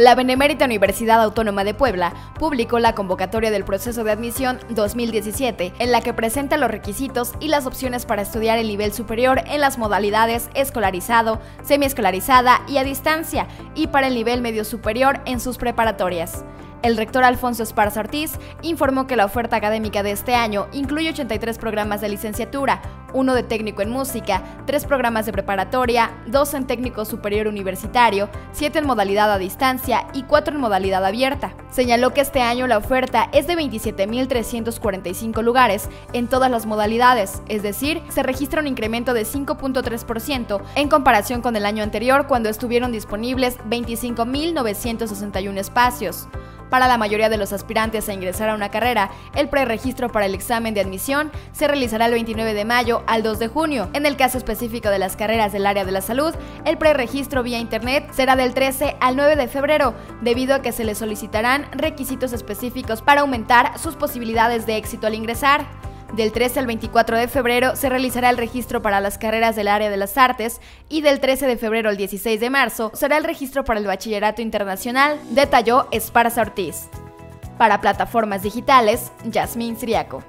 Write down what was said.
La Benemérita Universidad Autónoma de Puebla publicó la convocatoria del proceso de admisión 2017, en la que presenta los requisitos y las opciones para estudiar el nivel superior en las modalidades escolarizado, semiescolarizada y a distancia, y para el nivel medio superior en sus preparatorias. El rector Alfonso Esparza Ortiz informó que la oferta académica de este año incluye 83 programas de licenciatura, uno de técnico en música, tres programas de preparatoria, dos en técnico superior universitario, siete en modalidad a distancia y cuatro en modalidad abierta. Señaló que este año la oferta es de 27.345 lugares en todas las modalidades, es decir, se registra un incremento de 5.3% en comparación con el año anterior cuando estuvieron disponibles 25.961 espacios. Para la mayoría de los aspirantes a ingresar a una carrera, el preregistro para el examen de admisión se realizará el 29 de mayo al 2 de junio. En el caso específico de las carreras del área de la salud, el preregistro vía internet será del 13 al 9 de febrero, debido a que se le solicitarán requisitos específicos para aumentar sus posibilidades de éxito al ingresar. Del 13 al 24 de febrero se realizará el registro para las carreras del área de las artes y del 13 de febrero al 16 de marzo será el registro para el bachillerato internacional, detalló Esparza Ortiz. Para plataformas digitales, Yasmín Siriaco.